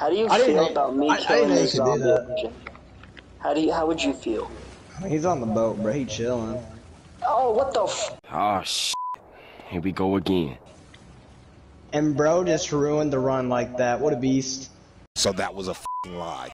How do you I feel about me I- killing I the How do you? How would you feel? He's on the boat, bro. He chilling. Oh, what the? F- Oh, shit. Here we go again. And bro just ruined the run like that. What a beast. So that was a fing lie.